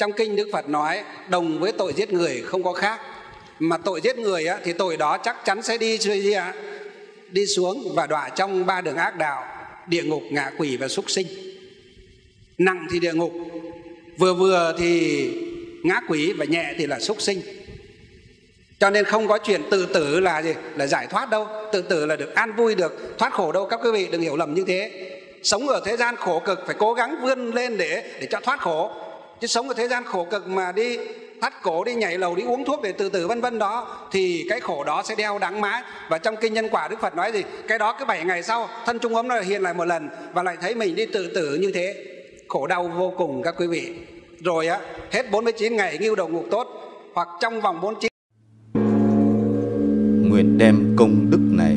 trong kinh đức phật nói đồng với tội giết người không có khác. Mà tội giết người á, thì tội đó chắc chắn sẽ đi gì ạ đi xuống và đọa trong ba đường ác đạo địa ngục ngạ quỷ và súc sinh. Nặng thì địa ngục vừa vừa thì ngã quỷ và nhẹ thì là súc sinh. Cho nên không có chuyện tự tử là gì? Là giải thoát đâu. Tự tử là được an vui được thoát khổ đâu. Các quý vị đừng hiểu lầm như thế. Sống ở thế gian khổ cực phải cố gắng vươn lên để để cho thoát khổ chứ sống ở thế gian khổ cực mà đi thắt cổ, đi nhảy lầu, đi uống thuốc để tự tử, vân vân đó, thì cái khổ đó sẽ đeo đắng mãi. Và trong kinh nhân quả đức phật nói gì? Cái đó cứ bảy ngày sau, thân trung ấm nó hiện lại một lần và lại thấy mình đi tự tử như thế. Khổ đau vô cùng các quý vị. Rồi á, hết 49 ngày ngưu đầu ngục tốt, hoặc trong vòng 49 nguyện đem công đức này.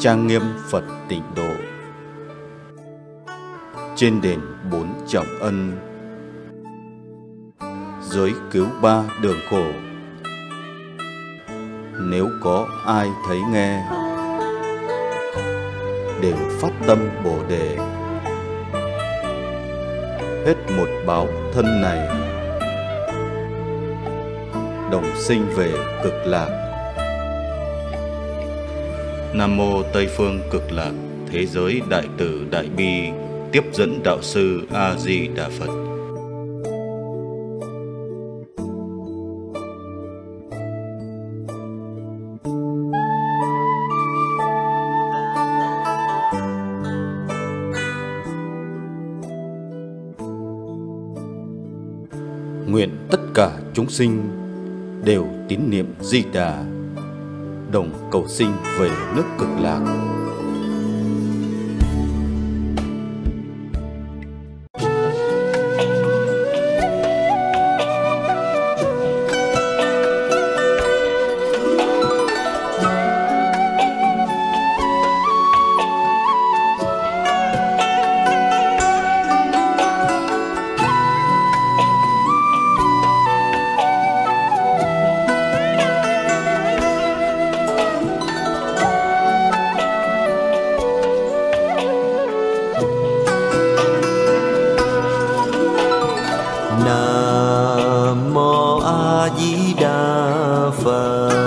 Trang nghiêm Phật tịnh độ trên đền bốn trọng ân. Giới cứu ba đường khổ. Nếu có ai thấy nghe, đều phát tâm bồ đề. Hết một báo thân này, đồng sinh về cực lạc. Nam mô tây phương cực lạc, thế giới đại từ đại bi tiếp dẫn đạo sư a di đà phật. Nguyện tất cả chúng sinh đều tín niệm di đà, đồng cầu sinh về nước cực lạc. Di Đà Phật.